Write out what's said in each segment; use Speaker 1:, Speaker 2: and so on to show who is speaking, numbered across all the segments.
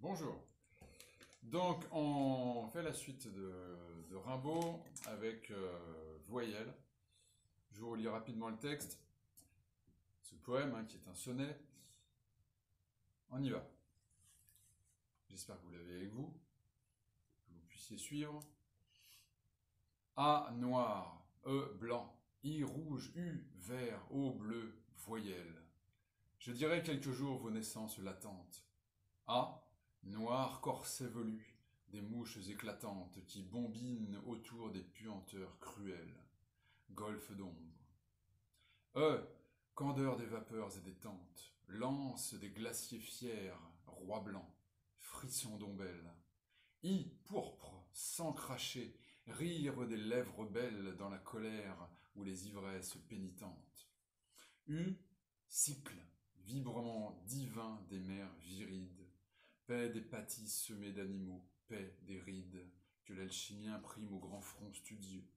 Speaker 1: Bonjour. Donc, on fait la suite de, Rimbaud avec euh, Voyelle. Je vous relis rapidement le texte. Ce poème, hein, qui est un sonnet. On y va. J'espère que vous l'avez avec vous, que vous puissiez suivre. A noir, E blanc, I rouge, U vert, O bleu, voyelle. Je dirai quelques jours vos naissances latentes. A Noir corset velu, des mouches éclatantes qui bombinent autour des puanteurs cruelles. Golfe d'ombre. E, candeur des vapeurs et des tentes, lance des glaciers fiers, roi blanc, frisson d'ombelle. I, pourpre, sans cracher, rire des lèvres belles dans la colère ou les ivresses pénitentes. U, cycle, vibrement divin des mers virides, paix des pâtisses semées d'animaux, paix des rides que l'alchimie imprime au grand front studieux.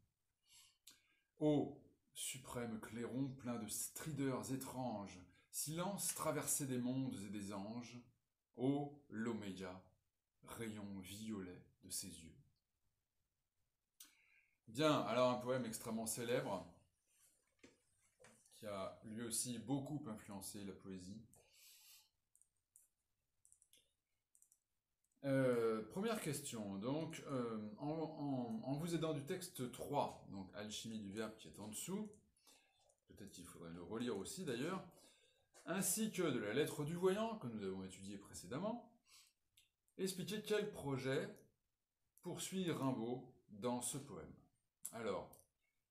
Speaker 1: Ô suprême clairon plein de strideurs étranges, silence traversé des mondes et des anges, ô l'oméga, rayon violet de ses yeux. Bien, alors un poème extrêmement célèbre, qui a lui aussi beaucoup influencé la poésie. Euh, première question, donc euh, en, vous aidant du texte 3, donc alchimie du verbe qui est en dessous, peut-être qu'il faudrait le relire aussi d'ailleurs, ainsi que de la lettre du voyant que nous avons étudié précédemment, expliquez quel projet poursuit Rimbaud dans ce poème. Alors,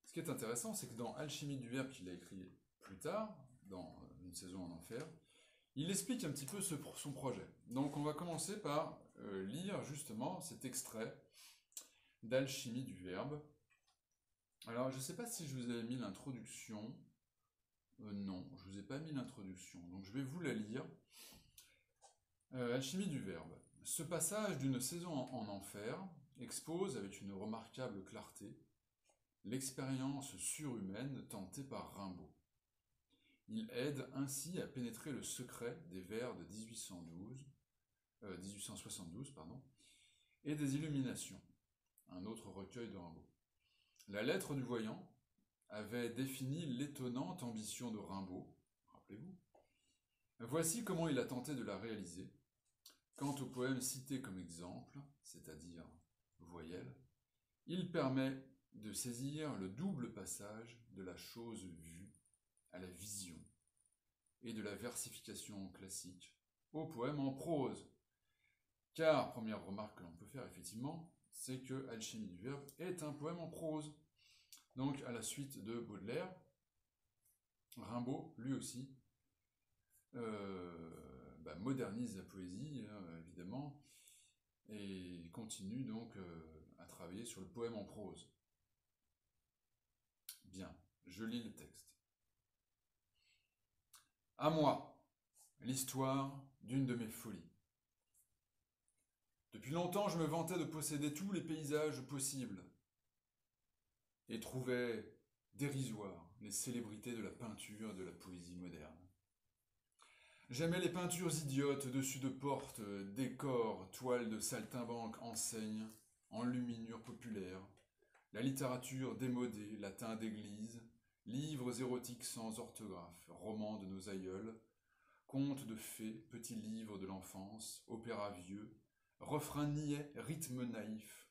Speaker 1: ce qui est intéressant, c'est que dans Alchimie du verbe qu'il a écrit plus tard, dans Une saison en enfer, il explique un petit peu son projet. Donc on va commencer par lire justement cet extrait d'Alchimie du Verbe. Alors je ne sais pas si je vous avais mis l'introduction. Euh, non, je ne vous ai pas mis l'introduction. Donc je vais vous la lire. Euh, Alchimie du Verbe. Ce passage d'une saison en enfer expose avec une remarquable clarté l'expérience surhumaine tentée par Rimbaud. Il aide ainsi à pénétrer le secret des vers de 1812, 1872 euh, pardon, et des Illuminations, un autre recueil de Rimbaud. La lettre du voyant avait défini l'étonnante ambition de Rimbaud, rappelez-vous. Voici comment il a tenté de la réaliser. Quant au poème cité comme exemple, c'est-à-dire voyelle, il permet de saisir le double passage de la chose vue à la vision et de la versification classique au poème en prose. Car, première remarque que l'on peut faire effectivement, c'est que Alchimie du Verbe est un poème en prose. Donc, à la suite de Baudelaire, Rimbaud, lui aussi, euh, bah, modernise la poésie, hein, évidemment, et continue donc euh, à travailler sur le poème en prose. Bien, je lis le texte. À moi, l'histoire d'une de mes folies. Depuis longtemps, je me vantais de posséder tous les paysages possibles et trouvais dérisoires les célébrités de la peinture et de la poésie moderne. J'aimais les peintures idiotes dessus de portes, décors, toiles de saltimbanque, enseignes, enluminures populaires, la littérature démodée, latin d'église, livres érotiques sans orthographe, romans de nos aïeuls, contes de fées, petits livres de l'enfance, opéras vieux, refrains niais, rythmes naïfs.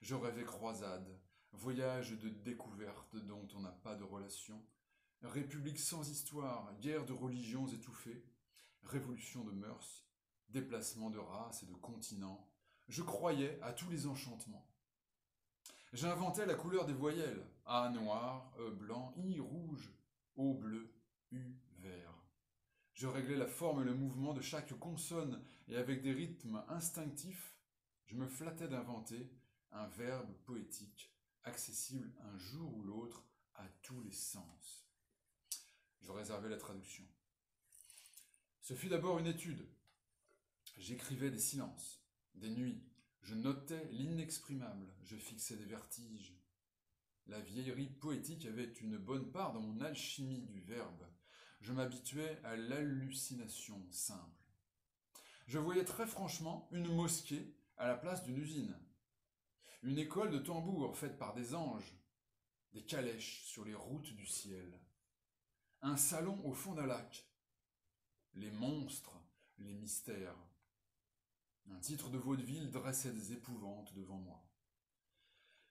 Speaker 1: Je rêvais croisade, voyage de découverte dont on n'a pas de relation, république sans histoire, guerre de religions étouffées, révolution de mœurs, déplacement de races et de continents. Je croyais à tous les enchantements. J'inventais la couleur des voyelles. A noir, E blanc, I rouge, O bleu, U. Je réglais la forme et le mouvement de chaque consonne, et avec des rythmes instinctifs, je me flattais d'inventer un verbe poétique accessible un jour ou l'autre à tous les sens. Je réservais la traduction. Ce fut d'abord une étude. J'écrivais des silences, des nuits, je notais l'inexprimable, je fixais des vertiges. La vieillerie poétique avait une bonne part dans mon alchimie du verbe. Je m'habituais à l'hallucination simple. Je voyais très franchement une mosquée à la place d'une usine, une école de tambours faite par des anges, des calèches sur les routes du ciel, un salon au fond d'un lac, les monstres, les mystères. Un titre de vaudeville dressait des épouvantes devant moi.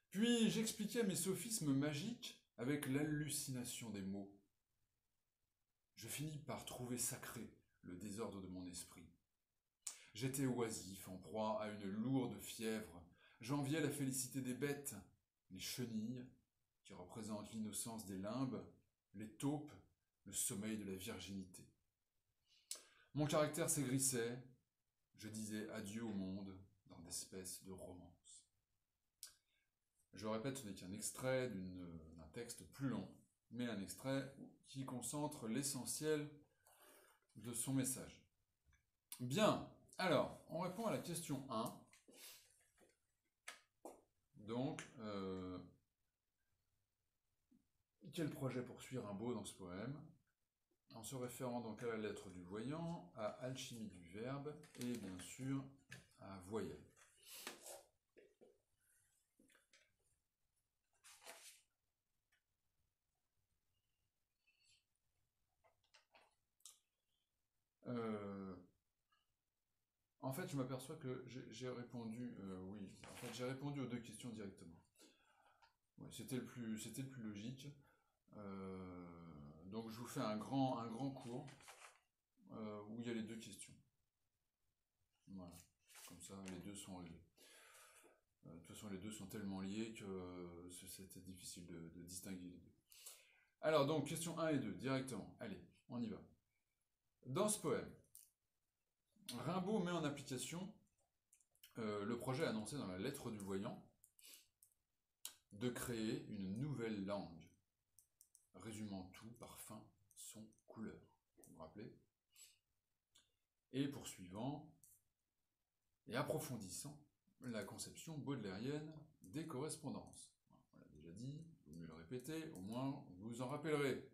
Speaker 1: Puis j'expliquais mes sophismes magiques avec l'hallucination des mots. Je finis par trouver sacré le désordre de mon esprit. J'étais oisif, en proie à une lourde fièvre. J'enviais la félicité des bêtes, les chenilles, qui représentent l'innocence des limbes, les taupes, le sommeil de la virginité. Mon caractère s'aigrissait, je disais adieu au monde dans d'espèces de romance. Je répète, ce n'est qu'un extrait d'un texte plus long, mais un extrait qui concentre l'essentiel de son message. Bien, alors, on répond à la question 1. Donc, euh, quel projet poursuit Rimbaud dans ce poème? En se référant donc à la lettre du voyant, à alchimie du verbe et bien sûr à voyelle. En fait, je m'aperçois que j'ai répondu, euh, oui, en fait, j'ai répondu aux deux questions directement. c'était le plus, c'était le plus logique. Euh, donc, je vous fais un grand, un grand cours où il y a les deux questions. Voilà, comme ça, les deux sont réglés. de toute façon, les deux sont tellement liés que c'était difficile de, de distinguer les deux. Alors, donc, question 1 et 2, directement. Allez, on y va. Dans ce poème, Rimbaud met en application euh, le projet annoncé dans la lettre du voyant de créer une nouvelle langue, résumant tout par fin, son, couleur. Vous vous rappelez? Et poursuivant et approfondissant la conception baudelairienne des correspondances. On l'a déjà dit, vous mieux le répéter, au moins vous vous en rappellerez.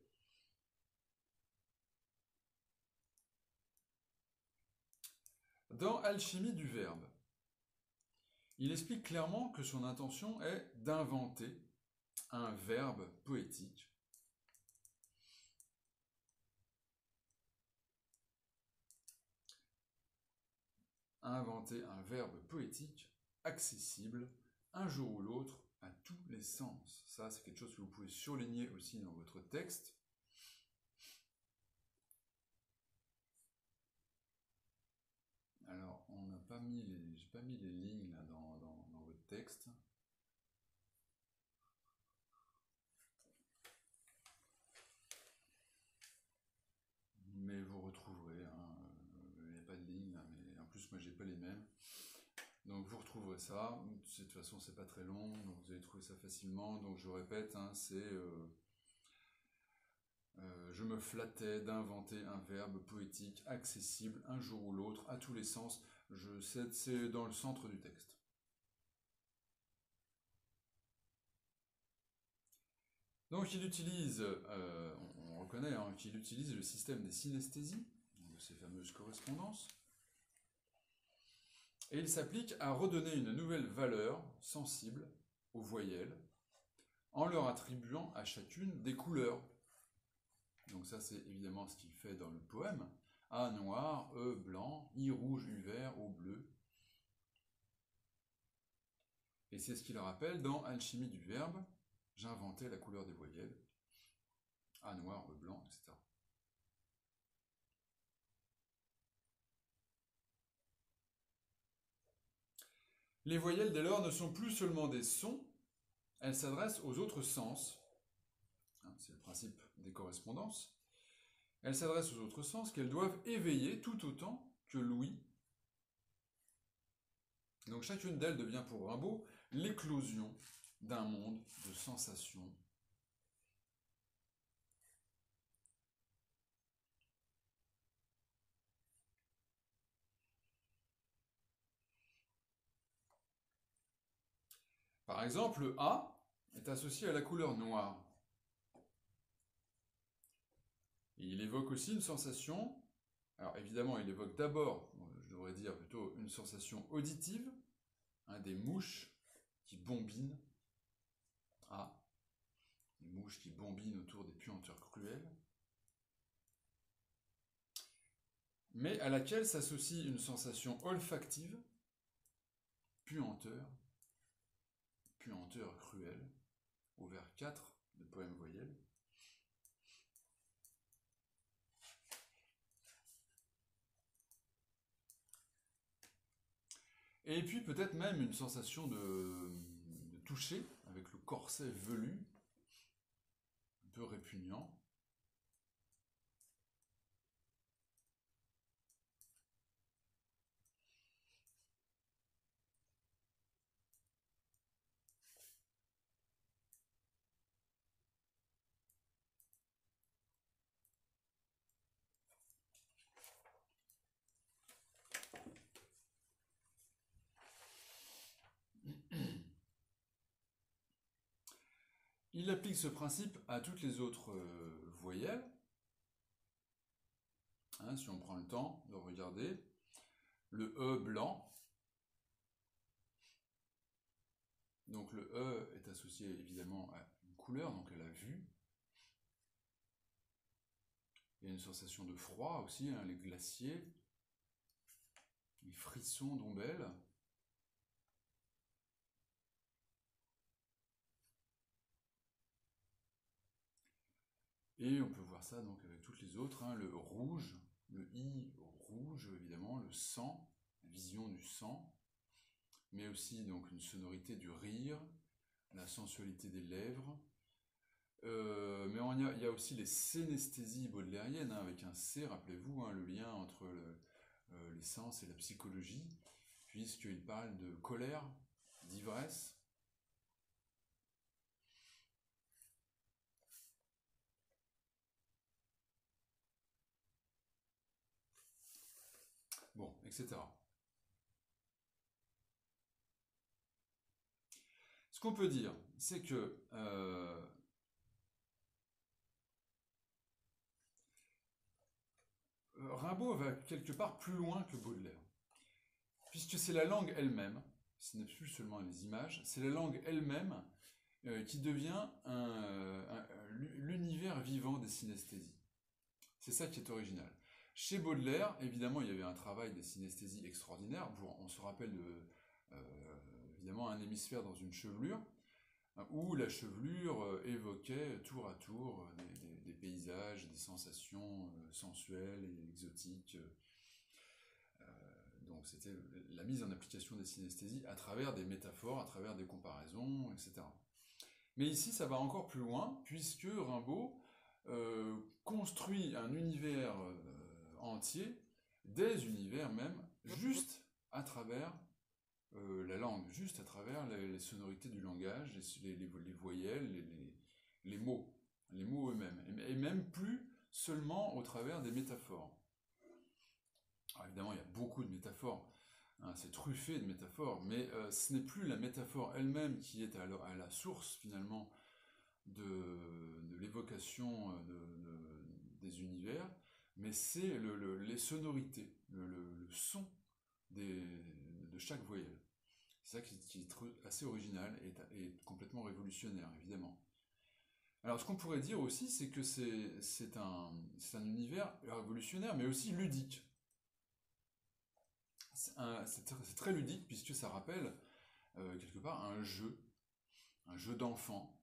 Speaker 1: Dans Alchimie du Verbe, il explique clairement que son intention est d'inventer un verbe poétique inventer un verbe poétique accessible un jour ou l'autre à tous les sens. Ça, c'est quelque chose que vous pouvez surligner aussi dans votre texte. Alors, on n'a pas mis les, j'ai pas mis les lignes là dans, votre texte. Mais vous retrouverez, hein, il n'y a pas de lignes mais en plus moi j'ai pas les mêmes. Donc vous retrouverez ça. De toute façon c'est pas très long, donc vous allez trouver ça facilement. Donc je répète, hein, c'est euh, euh, je me flattais d'inventer un verbe poétique accessible un jour ou l'autre à tous les sens. Je c'est dans le centre du texte. Donc il utilise, euh, on, reconnaît hein, qu'il utilise le système des synesthésies, de ces fameuses correspondances, et il s'applique à redonner une nouvelle valeur sensible aux voyelles en leur attribuant à chacune des couleurs donc ça, c'est évidemment ce qu'il fait dans le poème. A noir, E blanc, I rouge, U vert, O bleu. Et c'est ce qu'il rappelle dans Alchimie du verbe. J'inventais la couleur des voyelles. A noir, E blanc, etc. Les voyelles, dès lors, ne sont plus seulement des sons, elles s'adressent aux autres sens. Hein, c'est le principe des correspondances, elles s'adressent aux autres sens qu'elles doivent éveiller tout autant que l'ouïe. Donc chacune d'elles devient pour Rimbaud l'éclosion d'un monde de sensations. Par exemple, le A est associé à la couleur noire. Il évoque aussi une sensation. Alors évidemment, il évoque d'abord, je devrais dire plutôt une sensation auditive, des mouches qui bombinent. Ah, des mouches qui bombinent autour des puanteurs cruels. Mais à laquelle s'associe une sensation olfactive, puanteur, puanteur cruel, au vers 4 de poème voyelle. Et puis peut-être même une sensation de, toucher avec le corset velu, un peu répugnant. Il applique ce principe à toutes les autres euh, voyelles. Hein, si on prend le temps de regarder, le E blanc, donc le E est associé évidemment à une couleur, donc à la vue. Il y a une sensation de froid aussi, hein, les glaciers, les frissons d'ombelle. Et on peut voir ça donc avec toutes les autres, hein, le rouge, le i rouge évidemment, le sang, la vision du sang, mais aussi donc une sonorité du rire, la sensualité des lèvres. Euh, mais il y, a aussi les synesthésies baudelairiennes, hein, avec un C, rappelez-vous, hein, le lien entre euh, les sens et la psychologie, puisqu'il parle de colère, d'ivresse, bon, Ce qu'on peut dire, c'est que euh, Rimbaud va quelque part plus loin que Baudelaire, puisque c'est la langue elle-même, ce n'est plus seulement les images, c'est la langue elle-même euh, qui devient l'univers vivant des synesthésies. C'est ça qui est original. Chez Baudelaire, évidemment, il y avait un travail des synesthésies extraordinaire. on se rappelle euh, évidemment un hémisphère dans une chevelure, hein, où la chevelure euh, évoquait tour à tour euh, des, paysages, des sensations sensuelles et exotiques. donc c'était la mise en application des synesthésies à travers des métaphores, à travers des comparaisons, etc. Mais ici, ça va encore plus loin, puisque Rimbaud construit un univers entier, des univers même, juste à travers euh, la langue, juste à travers les, sonorités du langage, les, les, voyelles, les, mots, les mots eux-mêmes, et, même plus seulement au travers des métaphores. évidemment, il y a beaucoup de métaphores, hein, c'est truffé de métaphores, mais euh, ce n'est plus la métaphore elle-même qui est à, la source finalement de, l'évocation euh, des univers, mais c'est les sonorités, le, son de chaque voyelle. C'est ça qui, est assez original et, complètement révolutionnaire, évidemment. Alors, ce qu'on pourrait dire aussi, c'est que c'est un, univers révolutionnaire, mais aussi ludique. C'est très ludique, puisque ça rappelle, euh, quelque part, un jeu, un jeu d'enfant.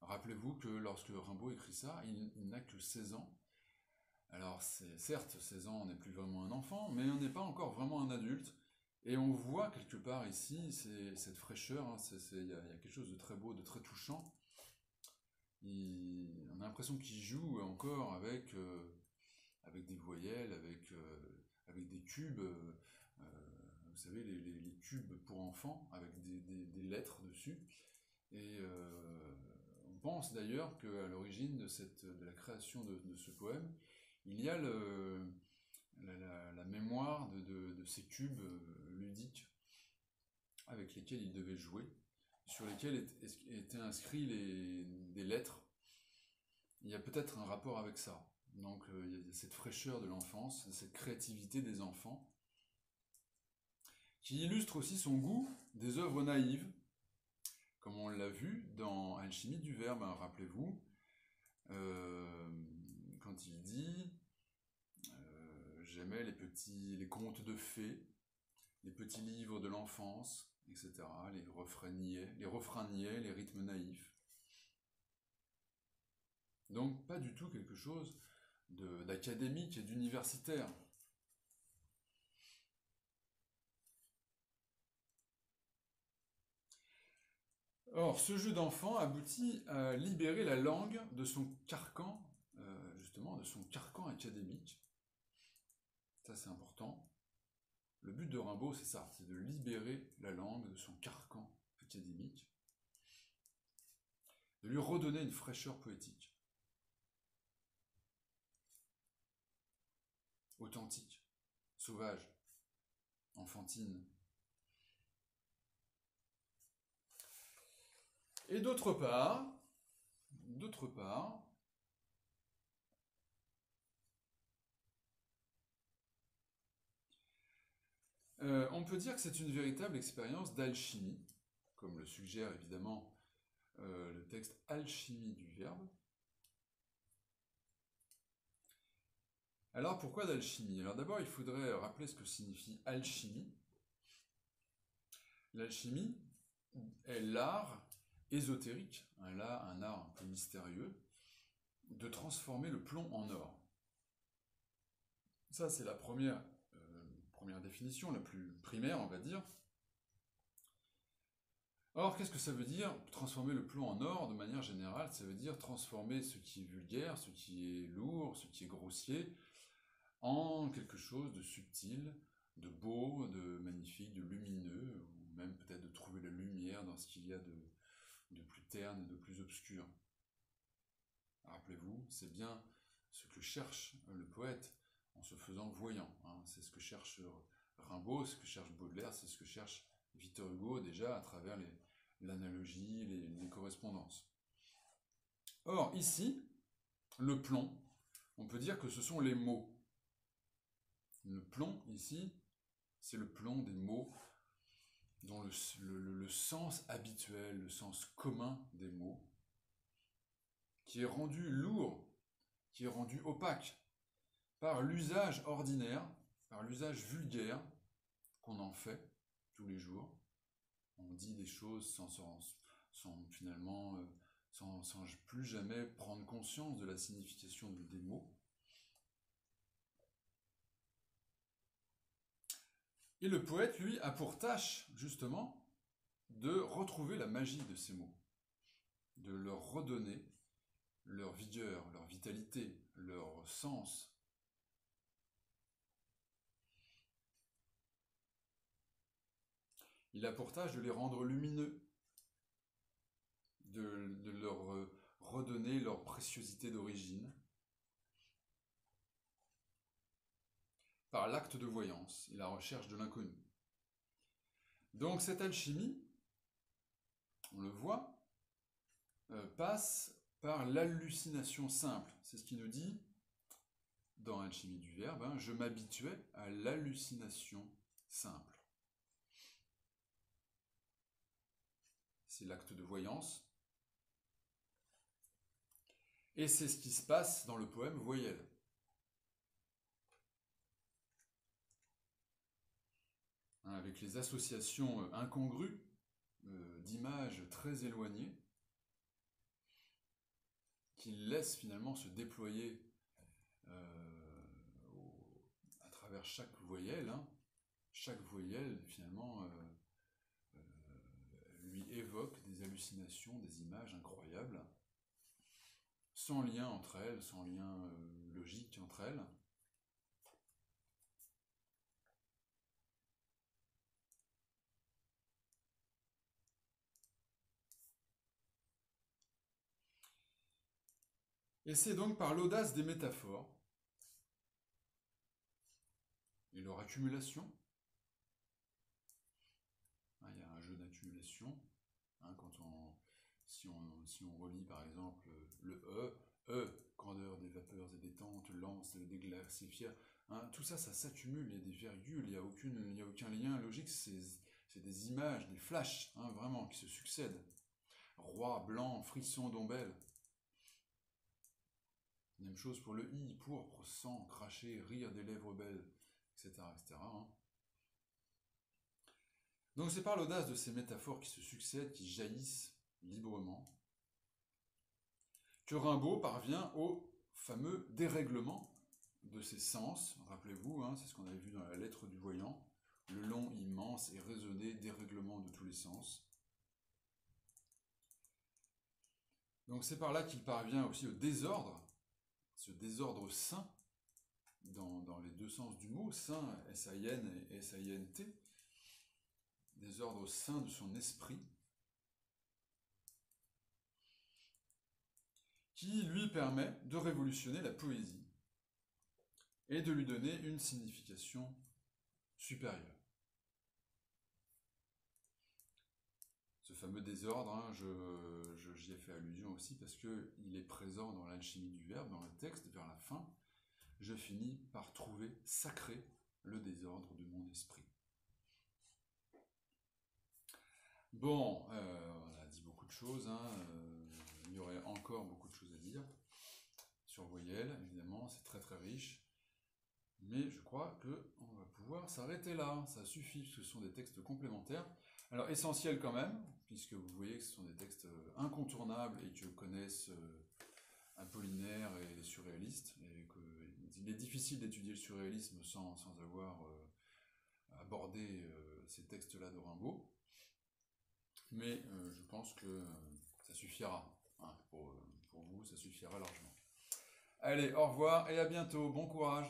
Speaker 1: Rappelez-vous que lorsque Rimbaud écrit ça, il n'a que 16 ans, alors, certes, 16 ans, on n'est plus vraiment un enfant, mais on n'est pas encore vraiment un adulte. Et on voit quelque part ici cette fraîcheur, hein, il y, a quelque chose de très beau, de très touchant. on a l'impression qu'il joue encore avec, euh, des voyelles, avec, euh, des cubes, euh, vous savez, les, cubes pour enfants, avec des, lettres dessus. Et on pense d'ailleurs qu'à l'origine de la création de ce poème, il y a la, mémoire de, ces cubes euh, ludiques avec lesquels il devait jouer, sur lesquels étaient inscrits des lettres. Il y a peut-être un rapport avec ça. Donc euh, il y a cette fraîcheur de l'enfance, cette créativité des enfants, qui illustre aussi son goût des œuvres naïves, comme on l'a vu dans Alchimie du Verbe, hein, rappelez-vous, euh, il dit euh, J'aimais les petits, les contes de fées, les petits livres de l'enfance, etc., les refrains niais, les refrains niais, les rythmes naïfs. Donc pas du tout quelque chose d'académique et d'universitaire. Or, ce jeu d'enfant aboutit à libérer la langue de son carcan, de son carcan académique. Ça, c'est important. Le but de Rimbaud, c'est ça, c'est de libérer la langue de son carcan académique, de lui redonner une fraîcheur poétique. Authentique, sauvage, enfantine, Et d'autre part, d'autre part, euh, on peut dire que c'est une véritable expérience d'alchimie, comme le suggère évidemment euh, le texte Alchimie du Verbe. Alors pourquoi d'alchimie? Alors d'abord il faudrait rappeler ce que signifie alchimie. L'alchimie est l'art ésotérique, un, un art un peu mystérieux, de transformer le plomb en or. Ça, c'est la première, première définition, la plus primaire, on va dire. Or, qu'est-ce que ça veut dire transformer le plomb en or de manière générale? Ça veut dire transformer ce qui est vulgaire, ce qui est lourd, ce qui est grossier, en quelque chose de subtil, de beau, de magnifique, de lumineux, ou même peut-être de trouver la lumière dans ce qu'il y a de, de plus terne, de plus obscur. Rappelez-vous, c'est bien ce que cherche le poète en se faisant voyant. Hein. C'est ce que cherche Rimbaud, ce que cherche Baudelaire, c'est ce que cherche Victor Hugo déjà à travers l'analogie, les, les correspondances. Or, ici, le plomb, on peut dire que ce sont les mots. Le plomb, ici, c'est le plomb des mots dont le, sens habituel, le sens commun des mots, qui est rendu lourd, qui est rendu opaque par l'usage ordinaire, par l'usage vulgaire qu'on en fait tous les jours. On dit des choses sans, finalement, euh, sans, sans, plus jamais prendre conscience de la signification des mots. Et le poète, lui, a pour tâche, justement, de retrouver la magie de ces mots, de leur redonner leur vigueur, leur vitalité, leur sens. Il a pour tâche de les rendre lumineux, de, leur redonner leur préciosité d'origine, par l'acte de voyance et la recherche de l'inconnu. Donc cette alchimie, on le voit, euh, passe par l'hallucination simple. C'est ce qui nous dit dans Alchimie du Verbe, hein, je m'habituais à l'hallucination simple. C'est l'acte de voyance. Et c'est ce qui se passe dans le poème Voyelle. Hein, avec les associations euh, incongrues euh, d'images très éloignées, qui laissent finalement se déployer euh, à travers chaque voyelle. Hein. Chaque voyelle, finalement, évoque des hallucinations, des images incroyables, sans lien entre elles, sans lien logique entre elles. Et c'est donc par l'audace des métaphores et leur accumulation. Ah, il y a un jeu d'accumulation. Hein, quand on, si, on, relit par exemple le E, E, grandeur des vapeurs et des tentes, lance des glaciers Hein, tout ça, ça s'accumule, il y a des virgules, il n'y a, a aucun lien logique, c'est des images, des flashs, hein, vraiment, qui se succèdent. Roi, blanc, frisson, d'ombelle. Même chose pour le i, pourpre, sang, cracher, rire des lèvres belles, etc. etc. Hein. Donc c'est par l'audace de ces métaphores qui se succèdent, qui jaillissent librement, que Rimbaud parvient au fameux dérèglement de ses sens. Rappelez-vous, hein, c'est ce qu'on avait vu dans la lettre du voyant, le long, immense et raisonné dérèglement de tous les sens. Donc c'est par là qu'il parvient aussi au désordre, ce désordre sain, dans, les deux sens du mot, sain, S-A-I-N et S-A-I-N-T, désordre au sein de son esprit, qui lui permet de révolutionner la poésie et de lui donner une signification supérieure. Ce fameux désordre, hein, j'y ai fait allusion aussi parce qu'il est présent dans l'alchimie du verbe, dans le texte, vers la fin. Je finis par trouver sacré le désordre de mon esprit. Bon, euh, on a dit beaucoup de choses, hein, euh, y aurait encore beaucoup de choses à dire sur voyelle, évidemment, c'est très très riche. Mais je crois qu'on va pouvoir s'arrêter là, ça suffit, ce sont des textes complémentaires. Alors essentiels quand même, puisque vous voyez que ce sont des textes euh, incontournables et que connaissent euh, Apollinaire et les surréalistes, et est difficile d'étudier le surréalisme sans, avoir euh, abordé ces textes-là de Rimbaud. Mais je pense que ça suffira. Hein, pour, pour vous, ça suffira largement. Allez, au revoir et à bientôt. Bon courage